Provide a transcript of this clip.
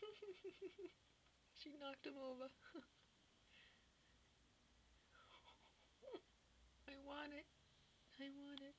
she knocked him over. I want it. I want it.